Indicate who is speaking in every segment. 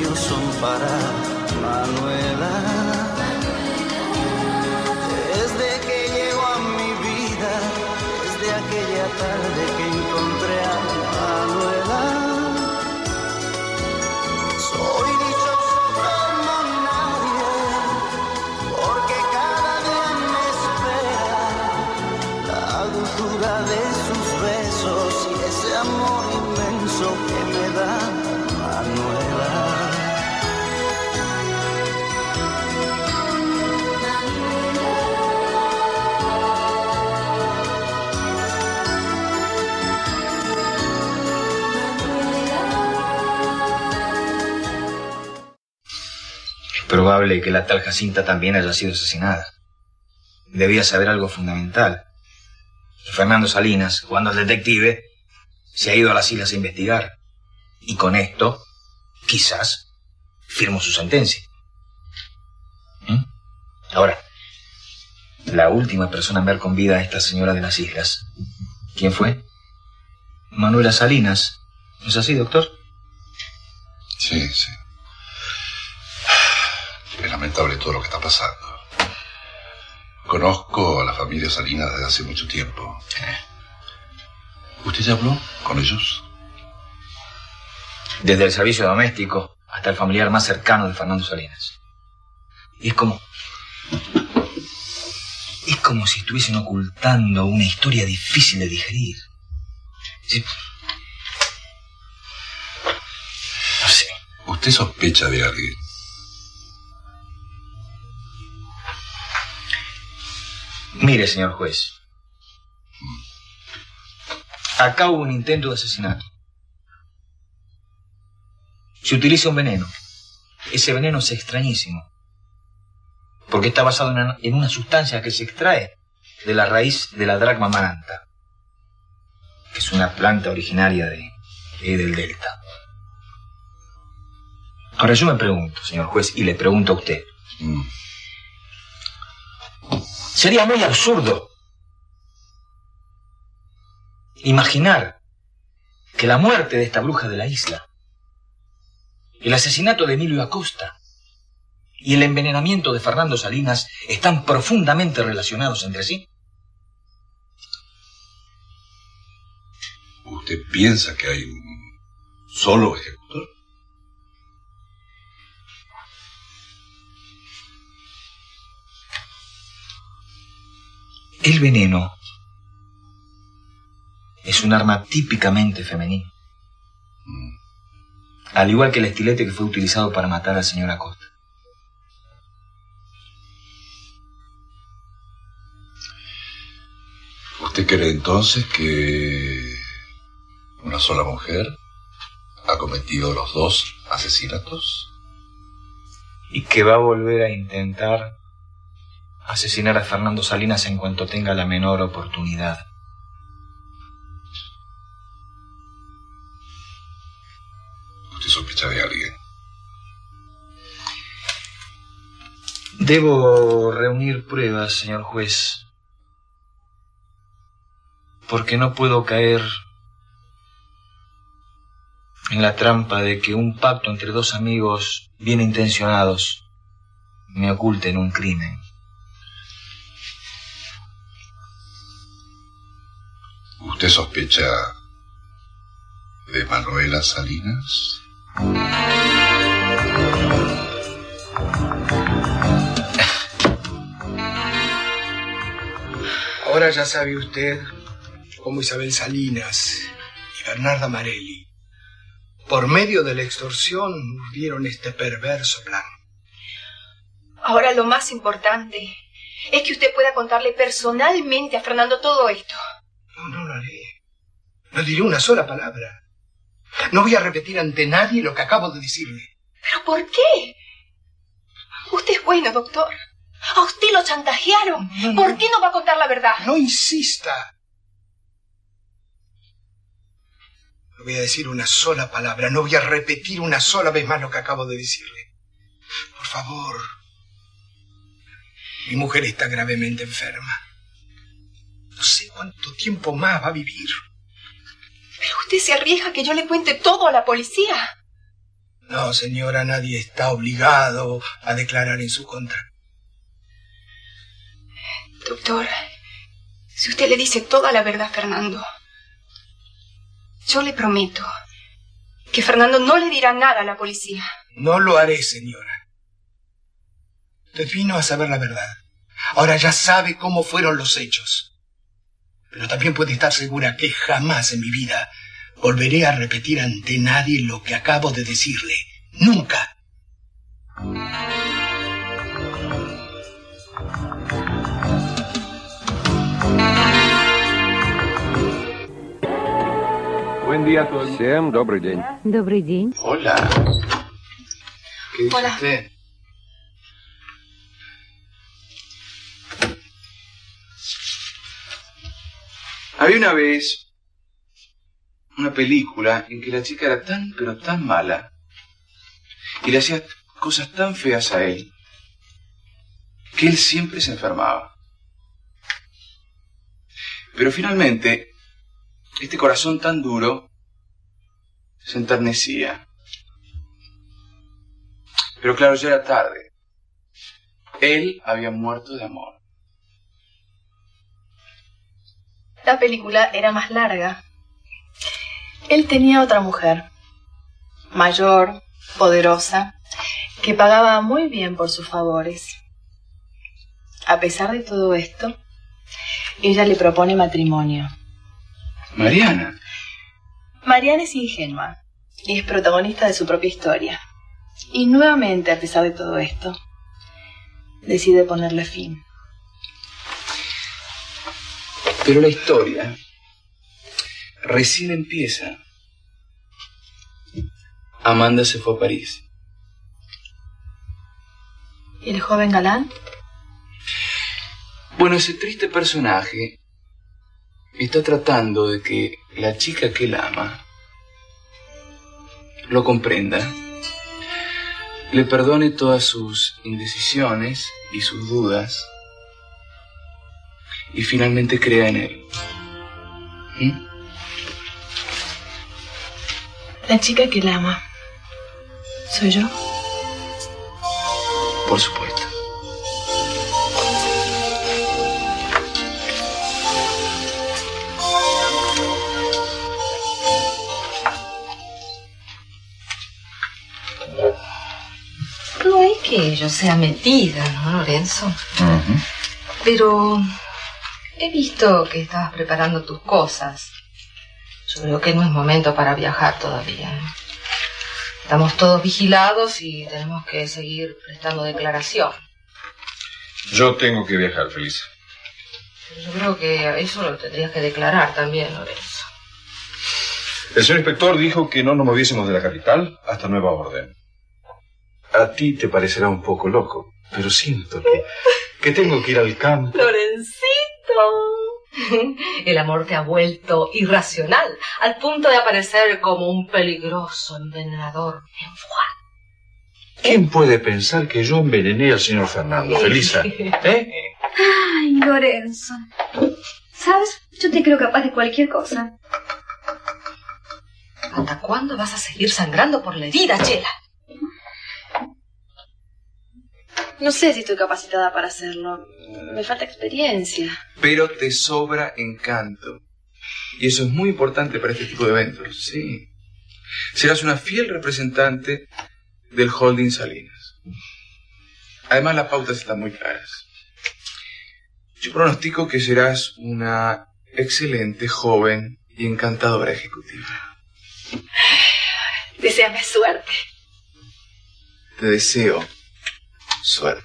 Speaker 1: son para Manuela. Desde que llegó a mi vida, desde aquella tarde que la
Speaker 2: tal Jacinta también haya sido asesinada. Debía saber algo fundamental. Fernando Salinas, jugando al detective, se ha ido a las islas a investigar. Y con esto, quizás, firmó su sentencia. ¿Mm? Ahora, la última persona en ver con vida a esta señora de las islas, ¿quién fue? Manuela Salinas. ¿No es así, doctor?
Speaker 3: Sí, sí. Lamentable todo lo que está pasando. Conozco a la familia Salinas desde hace mucho tiempo. ¿Usted ya habló con ellos?
Speaker 2: Desde el servicio doméstico hasta el familiar más cercano de Fernando Salinas. Y es como... Es como si estuviesen ocultando una historia difícil de digerir. Sí. No sé.
Speaker 3: ¿Usted sospecha de alguien?
Speaker 2: Mire, señor juez. Acá hubo un intento de asesinato. Se utiliza un veneno. Ese veneno es extrañísimo. Porque está basado en una, sustancia que se extrae de la raíz de la dracma amaranta, que es una planta originaria de- del delta. Ahora yo me pregunto, señor juez, y le pregunto a usted.
Speaker 3: Mm.
Speaker 2: Sería muy absurdo imaginar que la muerte de esta bruja de la isla, el asesinato de Emilio Acosta y el envenenamiento de Fernando Salinas están profundamente relacionados entre sí.
Speaker 3: ¿Usted piensa que hay un solo ejecutor?
Speaker 2: El veneno es un arma típicamente femenina. Al igual que el estilete que fue utilizado para matar al señor Acosta.
Speaker 3: ¿Usted cree entonces que una sola mujer ha cometido los dos asesinatos?
Speaker 2: Y que va a volver a intentar asesinar a Fernando Salinas en cuanto tenga la menor oportunidad.
Speaker 3: ¿Usted sospecha de alguien?
Speaker 2: Debo reunir pruebas, señor juez. Porque no puedo caer en la trampa de que un pacto entre dos amigos bien intencionados me oculten un crimen.
Speaker 3: ¿Usted sospecha de Manuela Salinas?
Speaker 4: Ahora ya sabe usted cómo Isabel Salinas y Bernarda Marelli, por medio de la extorsión, urdieron este perverso plan.
Speaker 5: Ahora lo más importante es que usted pueda contarle personalmente a Fernando todo esto.
Speaker 4: No, diré una sola palabra. No voy a repetir ante nadie lo que acabo de decirle.
Speaker 5: ¿Pero por qué? Usted es bueno, doctor. A usted lo chantajearon. ¿Por qué no va a contar la verdad?
Speaker 4: No insista. No voy a decir una sola palabra, no voy a repetir una sola vez más lo que acabo de decirle. Por favor. Mi mujer está gravemente enferma. No sé cuánto tiempo más va a vivir.
Speaker 5: Pero usted se arriesga que yo le cuente todo a la policía.
Speaker 4: No, señora, nadie está obligado a declarar en su contra.
Speaker 5: Doctor, si usted le dice toda la verdad a Fernando, yo le prometo que Fernando no le dirá nada a la policía.
Speaker 4: No lo haré, señora. Usted vino a saber la verdad. Ahora ya sabe cómo fueron los hechos. Pero también puede estar segura que jamás en mi vida volveré a repetir ante nadie lo que acabo de decirle. Nunca.
Speaker 6: Buen día a todos.
Speaker 7: Всем добрый день.
Speaker 8: Добрый день.
Speaker 6: Hola. ¿Qué dice
Speaker 5: Hola.
Speaker 6: usted? Había una vez una película en que la chica era tan, pero tan mala y le hacía cosas tan feas a él que él siempre se enfermaba. Pero finalmente, este corazón tan duro se enternecía. Pero claro, ya era tarde. Él había muerto de amor.
Speaker 9: La película era más larga. Él tenía otra mujer, mayor, poderosa, que pagaba muy bien por sus favores. A pesar de todo esto, ella le propone matrimonio.
Speaker 6: Mariana.
Speaker 9: Mariana es ingenua y es protagonista de su propia historia. Y nuevamente, a pesar de todo esto, decide ponerle fin.
Speaker 6: Pero la historia recién empieza. Amanda se fue a París.
Speaker 9: ¿Y el joven galán?
Speaker 6: Bueno, ese triste personaje está tratando de que la chica que él ama lo comprenda, le perdone todas sus indecisiones y sus dudas y finalmente crea en él. ¿Mm?
Speaker 9: La chica que él ama. ¿Soy yo?
Speaker 6: Por supuesto.
Speaker 10: No es que yo sea metida, ¿no, Lorenzo? Pero he visto que estabas preparando tus cosas. Yo creo que no es momento para viajar todavía. ¿eh? Estamos todos vigilados y tenemos que seguir prestando declaración.
Speaker 7: Yo tengo que viajar, Feliz.
Speaker 10: Pero yo creo que eso lo tendrías que declarar también, Lorenzo.
Speaker 7: El señor inspector dijo que no nos moviésemos de la capital hasta nueva orden. A ti te parecerá un poco loco, pero siento que, que tengo que ir al campo.
Speaker 10: Lorencito. El amor te ha vuelto irracional, al punto de aparecer como un peligroso envenenador.
Speaker 7: ¿Quién puede pensar que yo envenené al señor Fernando, Felisa? ¿Eh?
Speaker 11: Ay, Lorenzo. ¿Sabes? Yo te creo capaz de cualquier cosa.
Speaker 10: ¿Hasta cuándo vas a seguir sangrando por la herida, Chela?
Speaker 9: No sé si estoy capacitada para hacerlo. Me falta experiencia.
Speaker 6: Pero te sobra encanto. Y eso es muy importante para este tipo de eventos, sí. Serás una fiel representante del holding Salinas. Además, las pautas están muy claras. Yo pronostico que serás una excelente, joven y encantadora ejecutiva.
Speaker 9: Deseame suerte.
Speaker 6: Te deseo Suerte.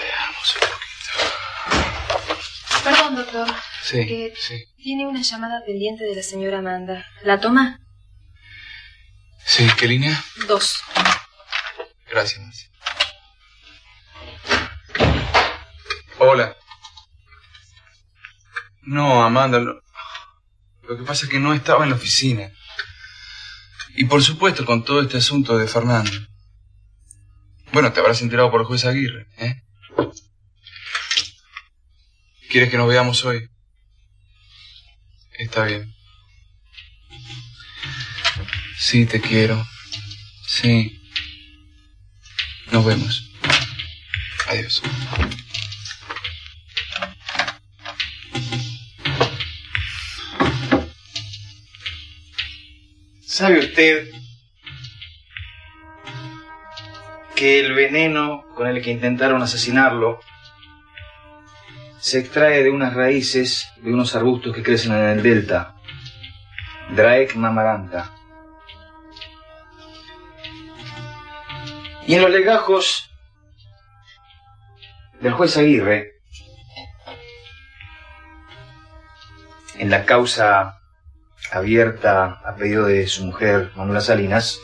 Speaker 6: Veamos un poquito.
Speaker 12: Perdón, doctor.
Speaker 6: Sí,
Speaker 12: eh,
Speaker 6: sí.
Speaker 12: Tiene una llamada pendiente de la señora Amanda. ¿La toma?
Speaker 6: Sí, ¿qué línea?
Speaker 12: Dos.
Speaker 6: Gracias, Nancy. Hola. No, Amanda, lo, lo que pasa es que no estaba en la oficina. Y por supuesto con todo este asunto de Fernando. Bueno, te habrás enterado por el juez Aguirre, ¿eh? ¿Quieres que nos veamos hoy? Está bien. Sí, te quiero. Sí. Nos vemos. Adiós.
Speaker 2: ¿Sabe usted que el veneno con el que intentaron asesinarlo se extrae de unas raíces de unos arbustos que crecen en el delta? Draec mamaranta. Y en los legajos del juez Aguirre, en la causa abierta a pedido de su mujer, Manuela Salinas,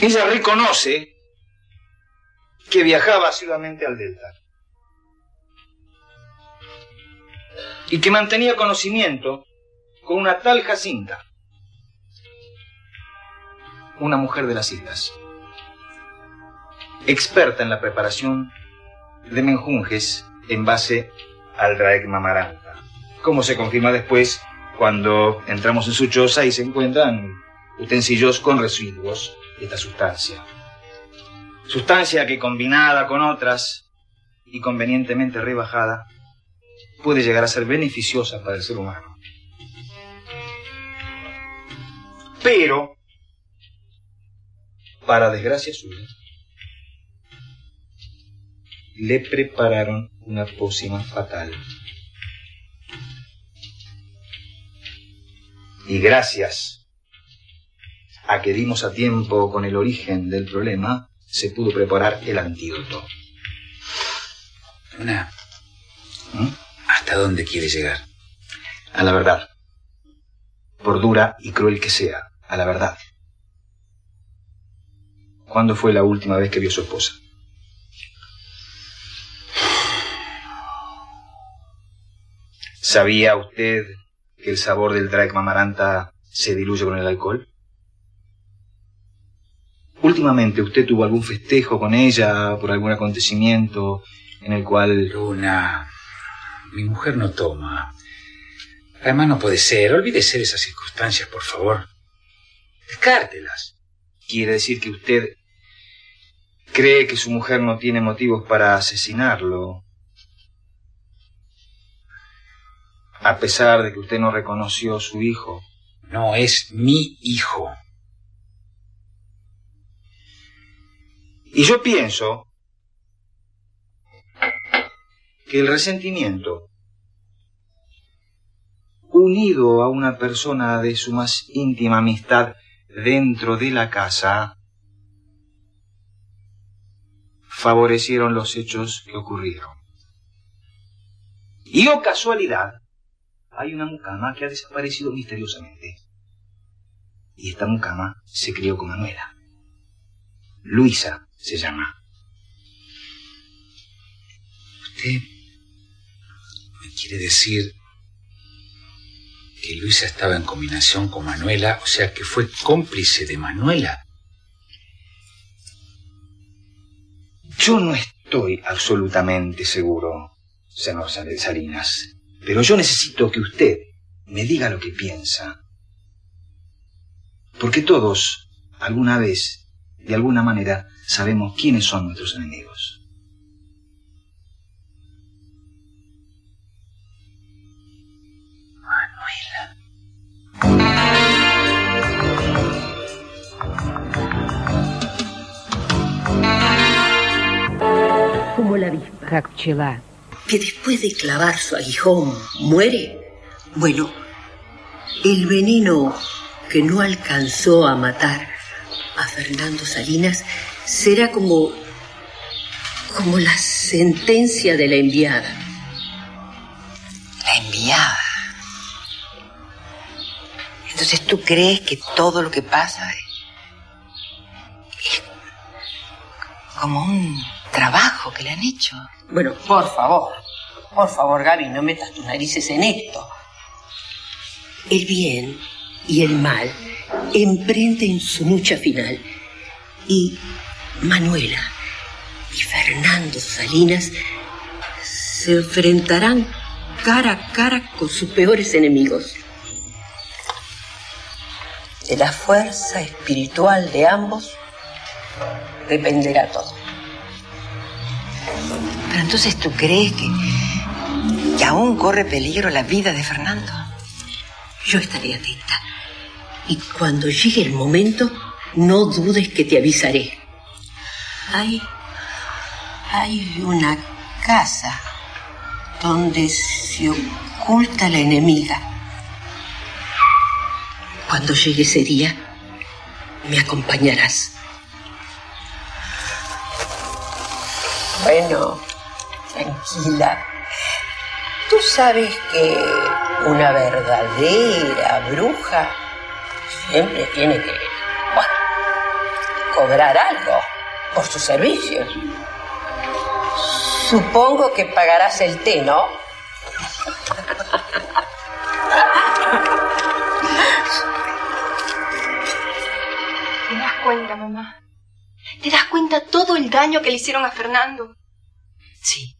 Speaker 2: ella reconoce que viajaba asiduamente al Delta. Y que mantenía conocimiento con una tal Jacinta, una mujer de las islas, experta en la preparación de menjunjes en base al Draec Mamaranta como se confirma después cuando entramos en su choza y se encuentran utensilios con residuos de esta sustancia. Sustancia que combinada con otras y convenientemente rebajada puede llegar a ser beneficiosa para el ser humano. Pero, para desgracia suya, le prepararon una pócima fatal. Y gracias a que dimos a tiempo con el origen del problema, se pudo preparar el antídoto.
Speaker 13: Una.
Speaker 2: ¿Mm?
Speaker 13: ¿Hasta dónde quiere llegar?
Speaker 2: A la verdad. Por dura y cruel que sea, a la verdad. ¿Cuándo fue la última vez que vio a su esposa? ¿Sabía usted que el sabor del Drac Mamaranta se diluye con el alcohol? Últimamente usted tuvo algún festejo con ella por algún acontecimiento en el cual...
Speaker 13: Luna, mi mujer no toma. Además no puede ser. Olvídese de esas circunstancias, por favor. Descártelas.
Speaker 2: Quiere decir que usted cree que su mujer no tiene motivos para asesinarlo. A pesar de que usted no reconoció su hijo.
Speaker 13: No es mi hijo.
Speaker 2: Y yo pienso que el resentimiento, unido a una persona de su más íntima amistad dentro de la casa, favorecieron los hechos que ocurrieron. Y o casualidad, hay una mucama que ha desaparecido misteriosamente. Y esta mucama se crió con Manuela. Luisa se llama.
Speaker 13: Usted me quiere decir que Luisa estaba en combinación con Manuela, o sea que fue cómplice de Manuela.
Speaker 2: Yo no estoy absolutamente seguro, señor Salinas, pero yo necesito que usted me diga lo que piensa. Porque todos, alguna vez, de alguna manera, sabemos quiénes son nuestros enemigos.
Speaker 13: Manuela.
Speaker 14: Como la avispa.
Speaker 8: Как пчела.
Speaker 14: que después de clavar su aguijón muere, bueno, el veneno que no alcanzó a matar a Fernando Salinas será como, como la sentencia de la enviada. La enviada. Entonces tú crees que todo lo que pasa es, como un trabajo que le han hecho.
Speaker 8: Bueno, por favor, por favor, Gaby, no metas tus narices en esto.
Speaker 14: El bien y el mal emprenden su lucha final. Y Manuela y Fernando Salinas se enfrentarán cara a cara con sus peores enemigos. De la fuerza espiritual de ambos dependerá todo.
Speaker 15: Pero entonces tú crees que, que aún corre peligro la vida de Fernando.
Speaker 14: Yo estaré atenta. Y cuando llegue el momento, no dudes que te avisaré. Hay, hay una casa donde se oculta la enemiga. Cuando llegue ese día, me acompañarás. Bueno, tranquila. Tú sabes que una verdadera bruja siempre tiene que, bueno, cobrar algo por su servicio. Supongo que pagarás el té, ¿no?
Speaker 5: ¿Te das cuenta, mamá? ¿Te das cuenta todo el daño que le hicieron a Fernando?
Speaker 12: Sí.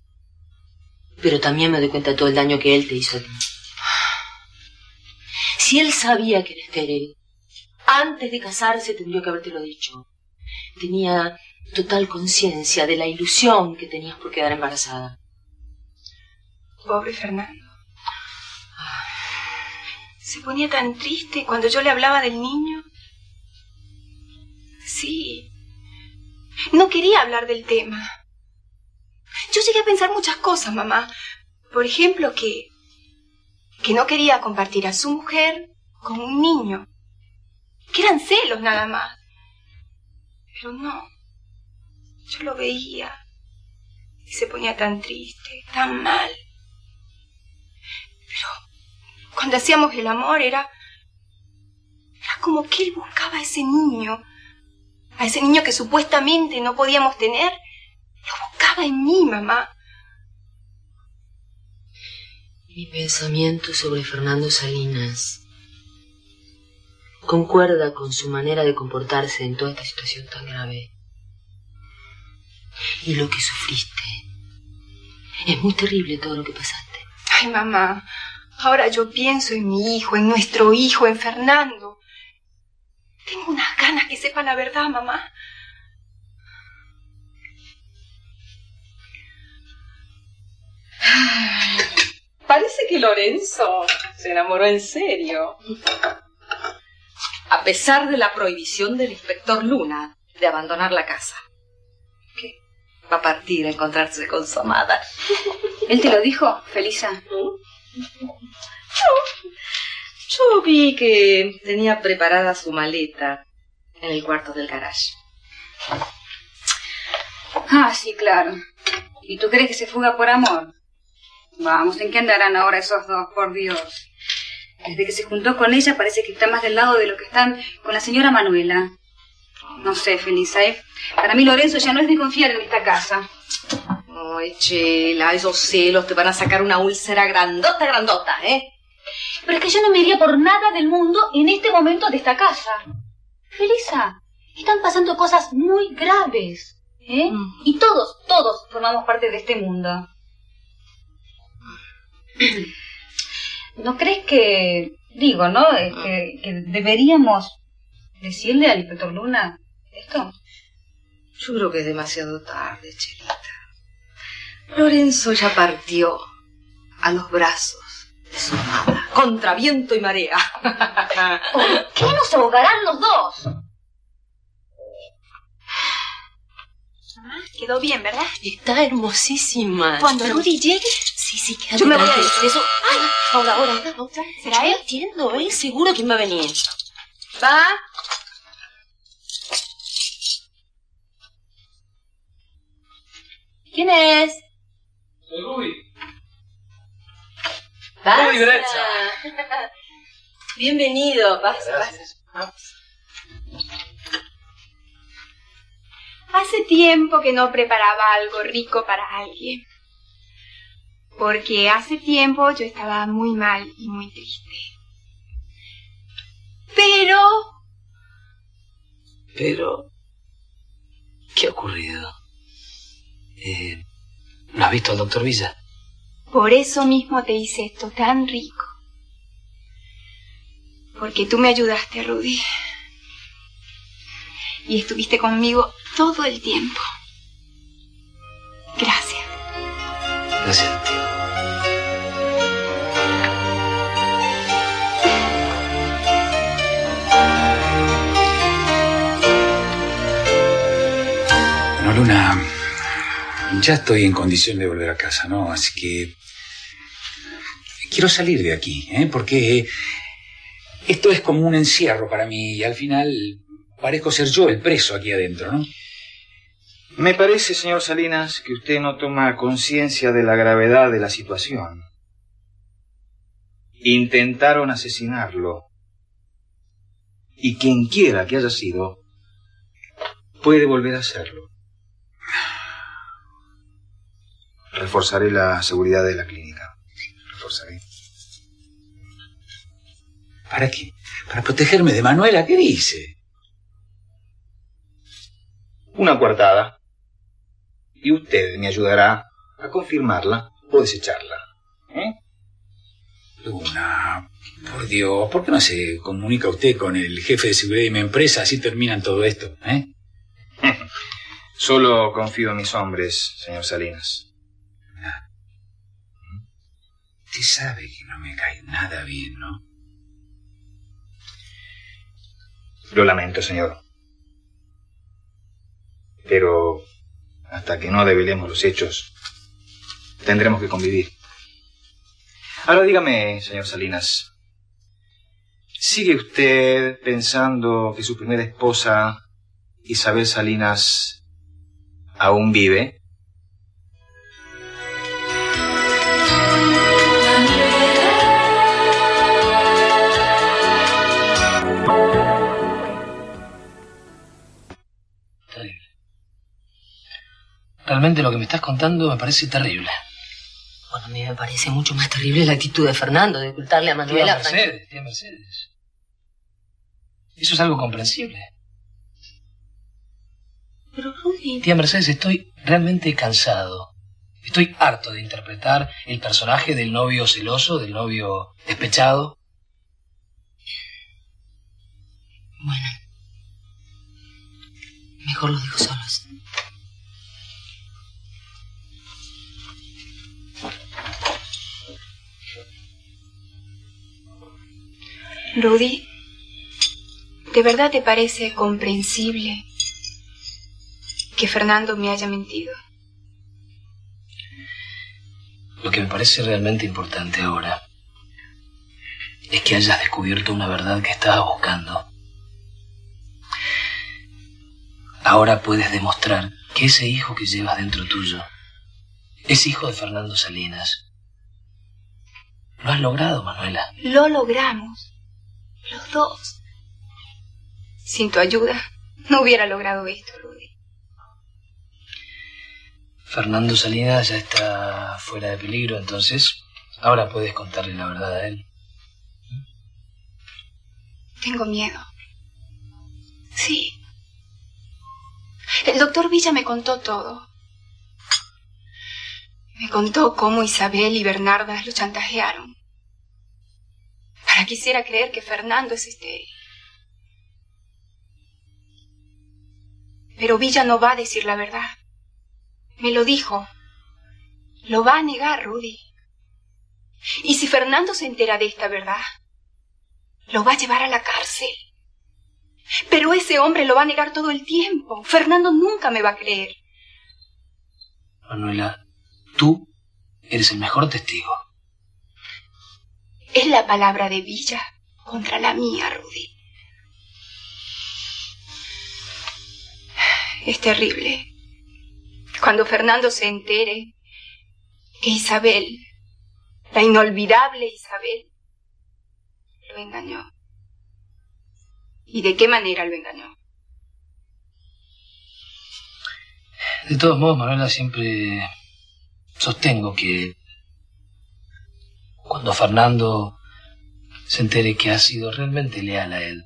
Speaker 12: Pero también me doy cuenta todo el daño que él te hizo a ti. Si él sabía que eres estéril, antes de casarse tendría que habértelo dicho. Tenía total conciencia de la ilusión que tenías por quedar embarazada.
Speaker 5: Pobre Fernando. Se ponía tan triste cuando yo le hablaba del niño. Sí. No quería hablar del tema. Yo llegué a pensar muchas cosas, mamá. Por ejemplo, que... que no quería compartir a su mujer con un niño. Que eran celos nada más. Pero no. Yo lo veía. Y se ponía tan triste, tan mal. Pero cuando hacíamos el amor era... Era como que él buscaba a ese niño. A ese niño que supuestamente no podíamos tener. Lo buscaba en mí, mamá.
Speaker 12: Mi pensamiento sobre Fernando Salinas concuerda con su manera de comportarse en toda esta situación tan grave. Y lo que sufriste. Es muy terrible todo lo que pasaste.
Speaker 5: Ay, mamá. Ahora yo pienso en mi hijo, en nuestro hijo, en Fernando. Tengo unas que sepa la verdad, mamá.
Speaker 10: Parece que Lorenzo se enamoró en serio. A pesar de la prohibición del inspector Luna de abandonar la casa. ¿Qué? Va a partir a encontrarse con su amada.
Speaker 11: ¿Él te lo dijo, Felisa?
Speaker 10: Yo vi que tenía preparada su maleta en el cuarto del garage.
Speaker 11: Ah, sí, claro. ¿Y tú crees que se fuga por amor? Vamos, ¿en qué andarán ahora esos dos, por Dios? Desde que se juntó con ella parece que está más del lado de lo que están con la señora Manuela. No sé, Felisa, ¿eh? Para mí Lorenzo ya no es de confiar en esta casa.
Speaker 10: Ay, Chela, esos celos te van a sacar una úlcera grandota, grandota, ¿eh?
Speaker 11: Pero es que yo no me iría por nada del mundo en este momento de esta casa. Felisa, están pasando cosas muy graves, ¿eh? Y todos, todos formamos parte de este mundo. ¿No crees que, digo, ¿no? Que, que deberíamos decirle al inspector Luna esto?
Speaker 12: Yo creo que es demasiado tarde, Chelita. Lorenzo ya partió a los brazos contra viento y marea.
Speaker 11: ¿Por qué no se ahogarán los dos?
Speaker 5: Mamá, quedó bien, ¿verdad?
Speaker 12: Está hermosísima.
Speaker 5: Cuando Rudy llegue,
Speaker 12: Sí, sí, quédate
Speaker 5: Yo me voy a
Speaker 12: tranquila.
Speaker 5: ir.
Speaker 12: Eso. Ay, ahora, ahora, ahora.
Speaker 5: ¿Será él?
Speaker 12: entiendo, ¿eh? Seguro que va a venir.
Speaker 10: ¿Va?
Speaker 12: ¿Quién es?
Speaker 6: Soy Rudy.
Speaker 12: Pasa.
Speaker 6: Brezza.
Speaker 10: Bienvenido, pasa, pasa.
Speaker 5: Hace tiempo que no preparaba algo rico para alguien. Porque hace tiempo yo estaba muy mal y muy triste. Pero...
Speaker 16: Pero... ¿Qué ha ocurrido? Eh, ¿No has visto al doctor Villa?
Speaker 5: Por eso mismo te hice esto tan rico. Porque tú me ayudaste, Rudy. Y estuviste conmigo todo el tiempo. Gracias.
Speaker 16: Gracias a ti.
Speaker 13: Bueno, Luna, ya estoy en condición de volver a casa, ¿no? Así que quiero salir de aquí, ¿eh? Porque esto es como un encierro para mí y al final parezco ser yo el preso aquí adentro, ¿no?
Speaker 2: Me parece, señor Salinas, que usted no toma conciencia de la gravedad de la situación. Intentaron asesinarlo. Y quien quiera que haya sido, puede volver a hacerlo. Reforzaré la seguridad de la clínica.
Speaker 13: ¿Para qué? ¿Para protegerme de Manuela? ¿Qué dice?
Speaker 2: Una coartada. Y usted me ayudará a confirmarla o desecharla. ¿Eh?
Speaker 13: Luna, por Dios, ¿por qué no se comunica usted con el jefe de seguridad de mi empresa? Así terminan todo esto, ¿eh?
Speaker 2: Solo confío en mis hombres, señor Salinas.
Speaker 13: Usted sabe que no me cae nada bien, ¿no?
Speaker 2: Lo lamento, señor. Pero hasta que no develemos los hechos, tendremos que convivir. Ahora dígame, señor Salinas, ¿sigue usted pensando que su primera esposa, Isabel Salinas, aún vive?
Speaker 16: Realmente lo que me estás contando me parece terrible.
Speaker 14: Bueno, a mí me parece mucho más terrible la actitud de Fernando de ocultarle a
Speaker 16: Tía
Speaker 14: Manuela.
Speaker 16: Mercedes, tía Mercedes. Eso es algo comprensible.
Speaker 14: Pero Rudy...
Speaker 16: Tía Mercedes, estoy realmente cansado. Estoy harto de interpretar el personaje del novio celoso, del novio despechado.
Speaker 14: Bueno. Mejor los dejo solos.
Speaker 5: Rudy, ¿de verdad te parece comprensible que Fernando me haya mentido?
Speaker 16: Lo que me parece realmente importante ahora es que hayas descubierto una verdad que estabas buscando. Ahora puedes demostrar que ese hijo que llevas dentro tuyo es hijo de Fernando Salinas. Lo has logrado, Manuela.
Speaker 5: Lo logramos. Los dos. Sin tu ayuda, no hubiera logrado esto, Rudy.
Speaker 16: Fernando Salinas ya está fuera de peligro, entonces ahora puedes contarle la verdad a él.
Speaker 5: Tengo miedo. Sí. El doctor Villa me contó todo. Me contó cómo Isabel y Bernarda lo chantajearon. Hiciera creer que Fernando es estéril. Pero Villa no va a decir la verdad. Me lo dijo. Lo va a negar, Rudy. Y si Fernando se entera de esta verdad, lo va a llevar a la cárcel. Pero ese hombre lo va a negar todo el tiempo. Fernando nunca me va a creer.
Speaker 16: Manuela, tú eres el mejor testigo.
Speaker 5: Es la palabra de Villa contra la mía, Rudy. Es terrible. Cuando Fernando se entere que Isabel, la inolvidable Isabel, lo engañó. ¿Y de qué manera lo engañó?
Speaker 16: De todos modos, Manuela, siempre sostengo que cuando Fernando se entere que ha sido realmente leal a él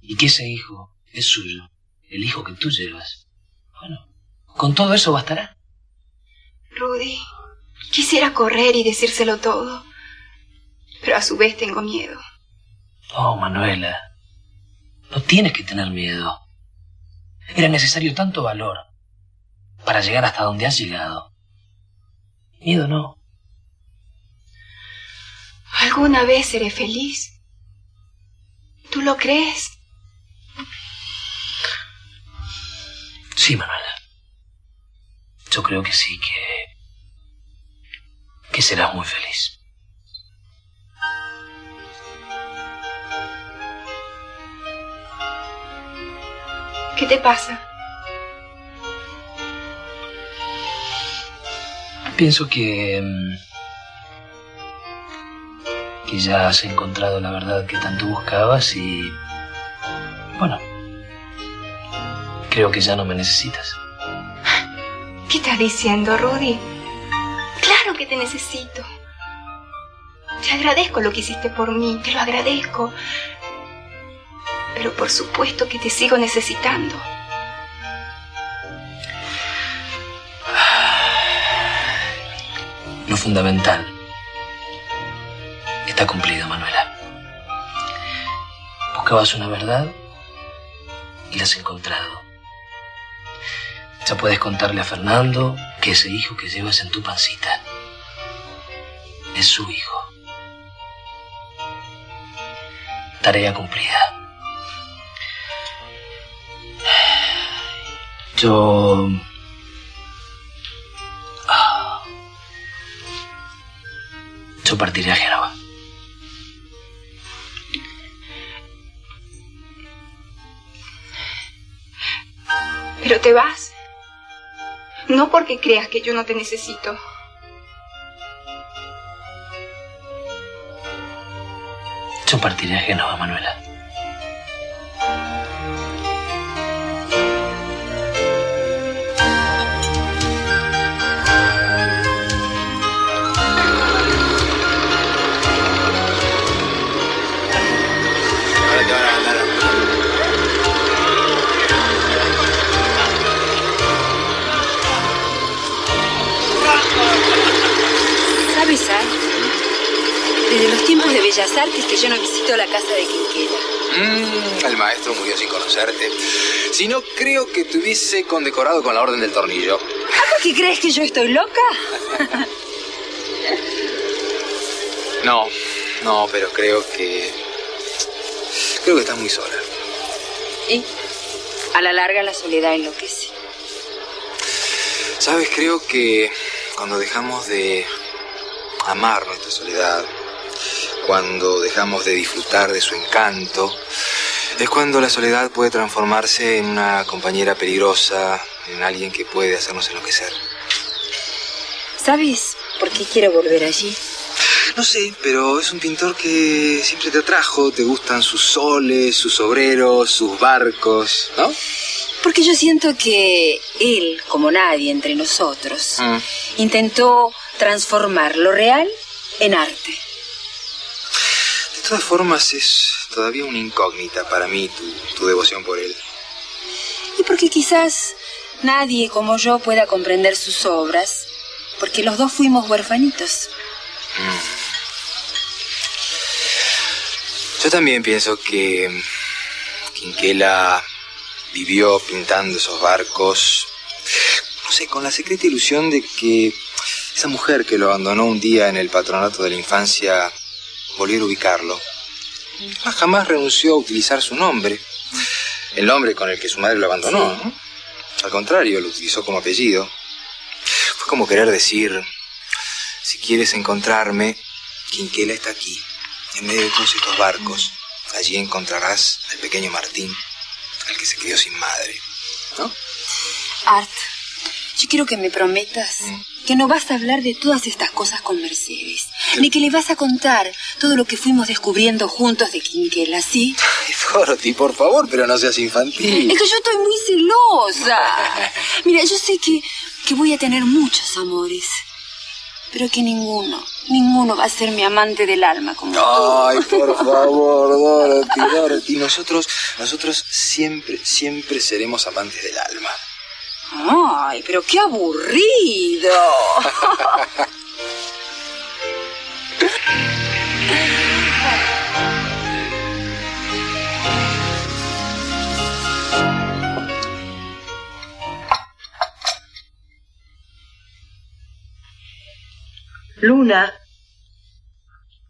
Speaker 16: y que ese hijo es suyo, el hijo que tú llevas, bueno, con todo eso bastará.
Speaker 5: Rudy, quisiera correr y decírselo todo, pero a su vez tengo miedo.
Speaker 16: Oh, Manuela, no tienes que tener miedo. Era necesario tanto valor para llegar hasta donde has llegado. Miedo no.
Speaker 5: ¿Alguna vez seré feliz? ¿Tú lo crees?
Speaker 16: Sí, Manuela. Yo creo que sí, que. que serás muy feliz.
Speaker 5: ¿Qué te pasa?
Speaker 16: Pienso que. Que ya has encontrado la verdad que tanto buscabas y. bueno. Creo que ya no me necesitas.
Speaker 5: ¿Qué estás diciendo, Rudy? Claro que te necesito. Te agradezco lo que hiciste por mí, te lo agradezco. Pero por supuesto que te sigo necesitando.
Speaker 16: Lo fundamental está cumplido, Manuela. Buscabas una verdad y la has encontrado. Ya puedes contarle a Fernando que ese hijo que llevas en tu pancita es su hijo. Tarea cumplida. Yo... ah, Yo partiré a Génova.
Speaker 5: Pero te vas. No porque creas que yo no te necesito.
Speaker 16: Yo partiré a Génova, Manuela.
Speaker 17: De Bellas Artes que yo no visito la casa de Quinquela.
Speaker 18: Mm, el maestro murió sin conocerte. Si no, creo que te hubiese condecorado con la Orden del Tornillo.
Speaker 17: ¿Ah, por qué crees que yo estoy loca?
Speaker 18: No, no, pero creo que... Creo que estás muy sola.
Speaker 17: Y a la larga la soledad enloquece.
Speaker 18: Sabes, creo que cuando dejamos de amar nuestra soledad, cuando dejamos de disfrutar de su encanto, es cuando la soledad puede transformarse en una compañera peligrosa, en alguien que puede hacernos enloquecer.
Speaker 17: ¿Sabes por qué quiero volver allí?
Speaker 18: No sé, pero es un pintor que siempre te atrajo, te gustan sus soles, sus obreros, sus barcos, ¿no?
Speaker 17: Porque yo siento que él, como nadie entre nosotros,
Speaker 18: Mm.
Speaker 17: intentó transformar lo real en arte.
Speaker 18: De todas formas, es todavía una incógnita para mí tu, tu devoción por él.
Speaker 17: Y porque quizás nadie como yo pueda comprender sus obras, porque los dos fuimos huerfanitos.
Speaker 18: Yo también pienso que Quinquela vivió pintando esos barcos, no sé, con la secreta ilusión de que esa mujer que lo abandonó un día en el patronato de la infancia volviera a ubicarlo. Jamás, jamás renunció a utilizar su nombre, el nombre con el que su madre lo abandonó. ¿no? Al contrario, lo utilizó como apellido. Fue como querer decir, si quieres encontrarme, Quinquela está aquí, en medio de todos estos barcos. Allí encontrarás al pequeño Martín, al que se crió sin madre.
Speaker 17: Art, yo quiero que me prometas que no vas a hablar de todas estas cosas con Mercedes, ni que le vas a contar todo lo que fuimos descubriendo juntos de Quinquela, ¿sí?
Speaker 18: Dorothy, por favor, pero no seas infantil.
Speaker 17: Es que yo estoy muy celosa. Mira, yo sé que, que voy a tener muchos amores, pero que ninguno, ninguno va a ser mi amante del alma como tú.
Speaker 18: Ay, por favor, Dorothy, Dorothy. Nosotros, nosotros siempre, siempre seremos amantes del alma.
Speaker 17: Ay, pero qué aburrido.
Speaker 15: Luna,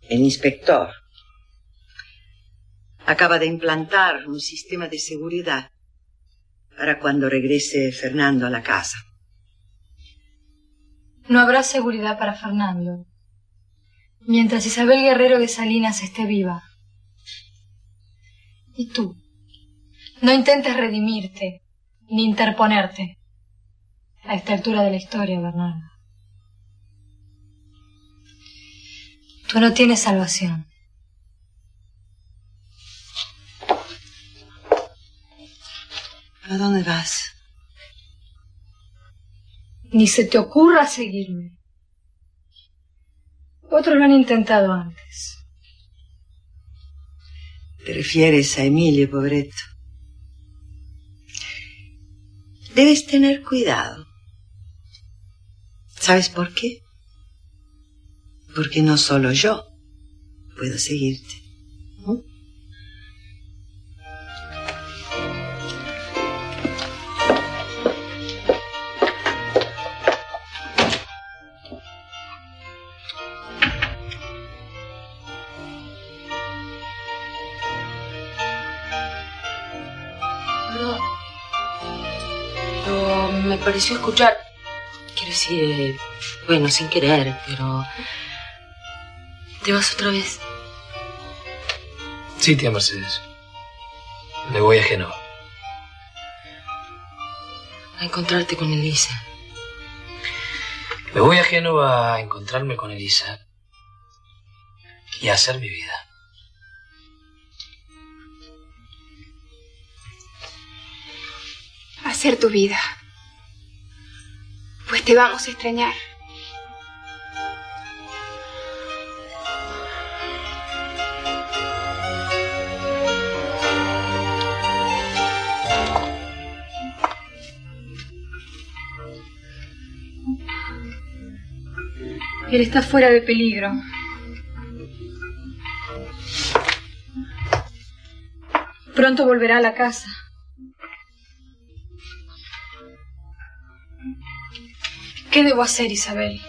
Speaker 15: el inspector, acaba de implantar un sistema de seguridad para cuando regrese Fernando a la casa.
Speaker 19: No habrá seguridad para Fernando mientras Isabel Guerrero de Salinas esté viva. Y tú, no intentes redimirte ni interponerte a esta altura de la historia, Bernardo. Tú no tienes salvación.
Speaker 15: ¿A dónde vas?
Speaker 19: Ni se te ocurra seguirme. Otros lo han intentado antes.
Speaker 15: Te refieres a Emilio, pobreto. Debes tener cuidado. ¿Sabes por qué? Porque no solo yo puedo seguirte.
Speaker 12: Pareció escuchar. Quiero decir, eh, bueno, sin querer, pero. ¿Te vas otra vez?
Speaker 16: Sí, tía Mercedes. Me voy a Génova.
Speaker 12: A encontrarte con Elisa.
Speaker 16: Me voy a Génova a encontrarme con Elisa y a hacer mi vida.
Speaker 5: Hacer tu vida. Te vamos a extrañar.
Speaker 19: Él está fuera de peligro. Pronto volverá a la casa. ¿Qué debo hacer, Isabel?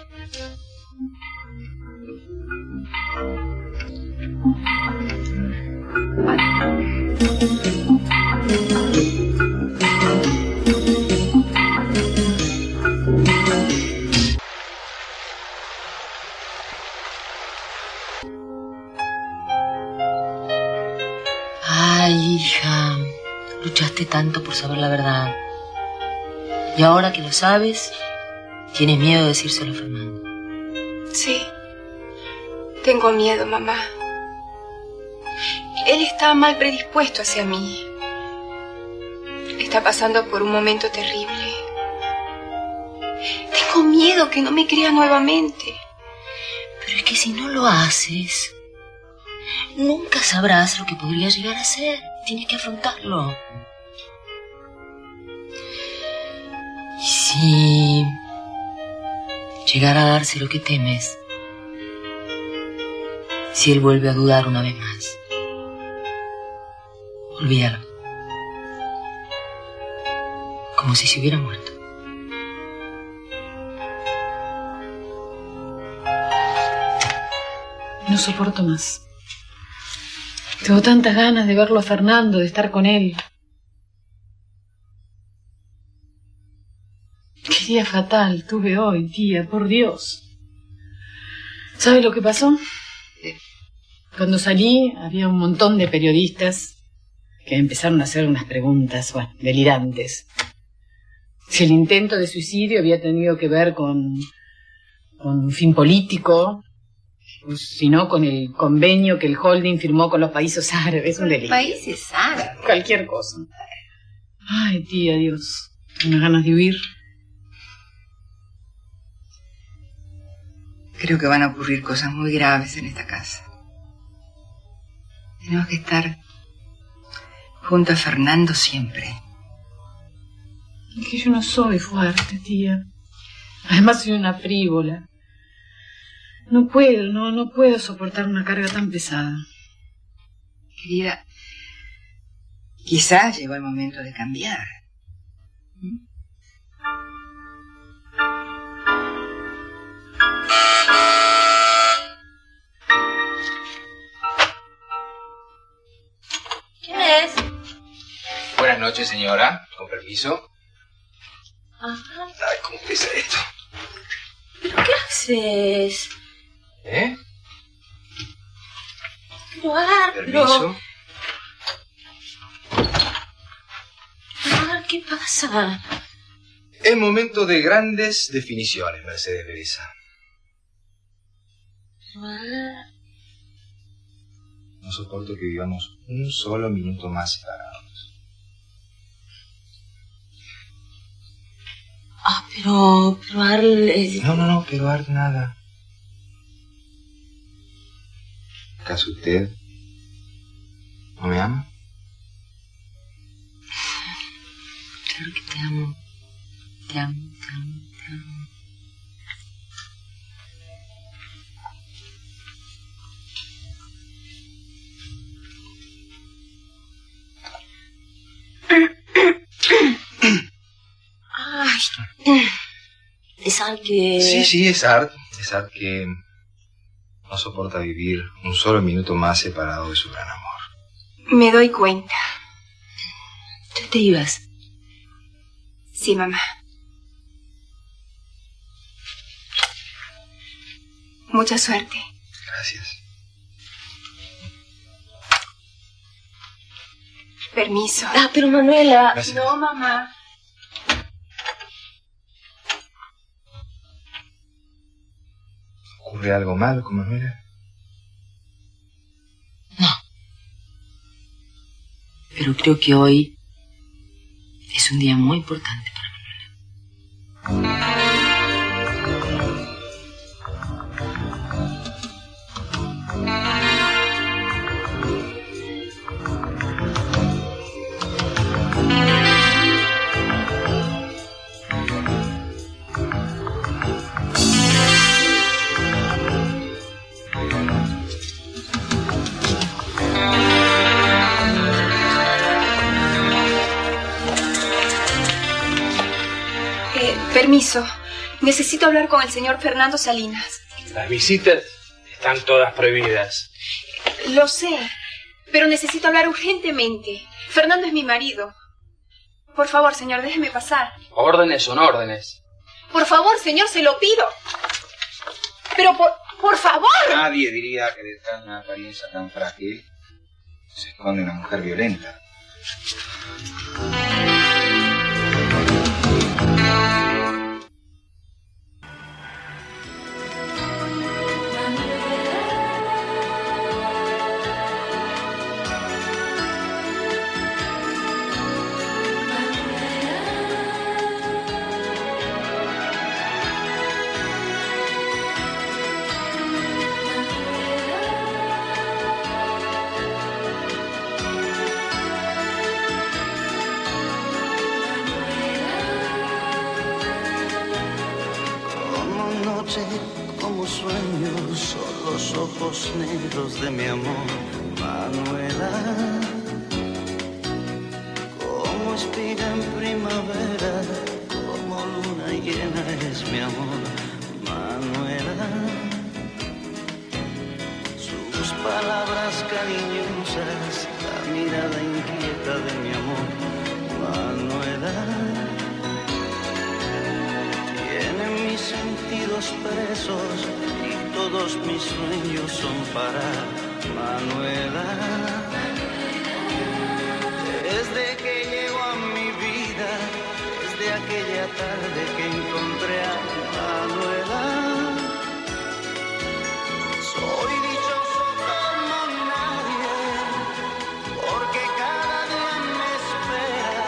Speaker 12: Hija, luchaste tanto por saber la verdad. Y ahora que lo sabes, tienes miedo de decírselo a Fernando.
Speaker 5: Sí. Tengo miedo, mamá. Él está mal predispuesto hacia mí. Está pasando por un momento terrible. Tengo miedo que no me crea nuevamente.
Speaker 12: Pero es que si no lo haces, nunca sabrás lo que podría llegar a ser. Tienes que afrontarlo. Y si llegara a darse lo que temes, si él vuelve a dudar una vez más, olvídalo. Como si se hubiera muerto.
Speaker 20: No soporto más. Tengo tantas ganas de verlo a Fernando, de estar con él. Día fatal tuve hoy, tía, por Dios. ¿Sabe lo que pasó? Cuando salí había un montón de periodistas que empezaron a hacer unas preguntas bueno, delirantes. Si el intento de suicidio había tenido que ver con, con un fin político, pues, sino con el convenio que el holding firmó con los países árabes. Un delito.
Speaker 12: Países árabes.
Speaker 20: Cualquier cosa. Ay, tía, Dios. Unas ganas de huir.
Speaker 12: Creo que van a ocurrir cosas muy graves en esta casa. Tenemos que estar junto a Fernando siempre.
Speaker 20: Es que yo no soy fuerte, tía. Además soy una frívola. No puedo, no, no puedo soportar una carga tan pesada.
Speaker 12: Querida, quizás llegó el momento de cambiar.
Speaker 10: ¿Quién
Speaker 2: noches, señora. Con permiso.
Speaker 10: Ajá.
Speaker 2: Ay, ¿cómo pesa esto?
Speaker 10: ¿Pero qué haces?
Speaker 2: ¿Eh?
Speaker 10: Pero Arlo.
Speaker 2: Permiso.
Speaker 10: Ah, ¿Qué pasa?
Speaker 2: Es momento de grandes definiciones, Mercedes Belisa.
Speaker 10: Ah,
Speaker 2: No soporto que vivamos un solo minuto más separados.
Speaker 10: Ah, pero, pero Arl, eh,
Speaker 2: No, no, no, pero Art, nada. ¿Acaso usted no me ama?
Speaker 12: Claro que te amo. Te amo, te amo, te amo.
Speaker 10: Es Arl que...
Speaker 2: Sí, sí, es Art. Es Art que no soporta vivir un solo minuto más separado de su gran amor.
Speaker 5: Me doy cuenta.
Speaker 12: ¿Tú te ibas?
Speaker 5: Sí, mamá. Mucha suerte.
Speaker 2: Gracias.
Speaker 5: Permiso.
Speaker 10: Ah, pero Manuela...
Speaker 2: Gracias.
Speaker 5: No, mamá.
Speaker 2: ¿Ocurre algo malo con Manuela?
Speaker 12: Pero creo que hoy es un día muy importante
Speaker 5: permiso. Necesito hablar con el señor Fernando Salinas.
Speaker 16: Las visitas están todas prohibidas.
Speaker 5: Lo sé, pero necesito hablar urgentemente. Fernando es mi marido. Por favor, señor, déjeme pasar.
Speaker 16: Órdenes son órdenes.
Speaker 5: Por favor, señor, se lo pido. Pero por, por favor.
Speaker 2: Nadie diría que detrás de una apariencia tan frágil se esconde una mujer violenta.
Speaker 1: Ojos negros de mi amor, Manuela. Como espiga en primavera, como luna llena es mi amor, Manuela. Sus palabras cariñosas, la mirada inquieta de mi amor, Manuela. Tiene mis sentidos presos todos mis sueños son para Manuela. Desde que llegó a mi vida, desde aquella tarde que encontré a Manuela, soy dichoso como nadie, porque cada día me espera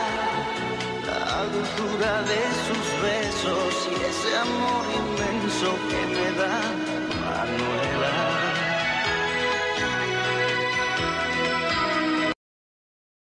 Speaker 1: la dulzura de sus besos y ese amor inmenso que me da.